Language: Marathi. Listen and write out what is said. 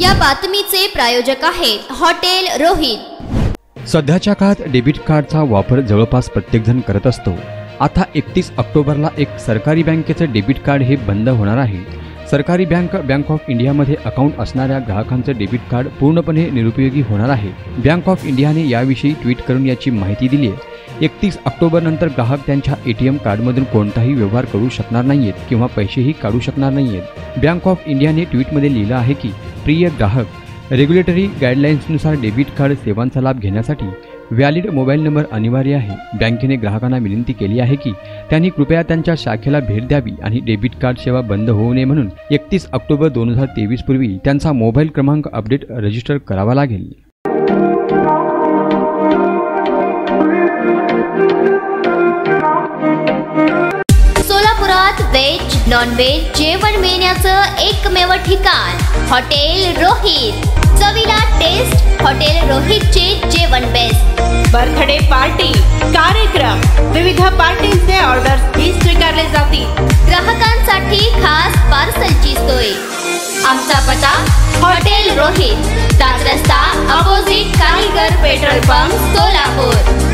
या बातमीचे प्रायोजक आहेत हॉटेल रोहित. सध्याच्या काळात डेबिट कार्डचा वापर जवळपास प्रत्येकजण करत असतो. आता एकतीस ऑक्टोबरला एक सरकारी बँकेचं डेबिट कार्ड हे बंद होणार आहे. सरकारी बँक बँक ऑफ इंडियामध्ये अकाउंट असणाऱ्या ग्राहकांचं डेबिट कार्ड पूर्णपणे निरुपयोगी होणार आहे. बँक ऑफ इंडियाने याविषयी ट्विट करून याची माहिती दिली आहे. एकतीस ऑक्टोबरनंतर ग्राहक त्यांच्या ए टी एम कार्डमधून कोणताही व्यवहार करू शकणार नाहीयेत किंवा पैसेही काढू शकणार नाहीयेत. बँक ऑफ इंडियाने ट्विटमध्ये लिहिलं आहे की प्रिय ग्राहक रेग्युलेटरी गाईडलाईन्सनुसार डेबिट कार्ड सेवांचा लाभ घेण्यासाठी व्हॅलिड मोबाईल नंबर अनिवार्य आहे. बँकेने ग्राहकांना विनंती केली आहे की त्यांनी कृपया त्यांच्या शाखेला भेट द्यावी आणि डेबिट कार्ड सेवा बंद होऊ नये म्हणून एकतीस ऑक्टोबर दोन हजार तेवीस पूर्वी त्यांचा मोबाईल क्रमांक अपडेट रजिस्टर करावा लागेल. सोलापुरात व्हेज नॉन व्हेज जेवण मिळण्याचं एकमेव ठिकाण हॉटेल रोहित. चवीला टेस्ट हॉटेल रोहितचे जेवण बेस्ट बर्थडे पार्टी कार्यक्रम. विविध पार्टींचे ऑर्डर्स ही स्वीकारले जातील. ग्राहकांसाठी खास पार्सलची सोय. आमचा पता हॉटेल रोहित. दात रस्ता अपोजिट कारीगर पेट्रोल पंप सोलापूर.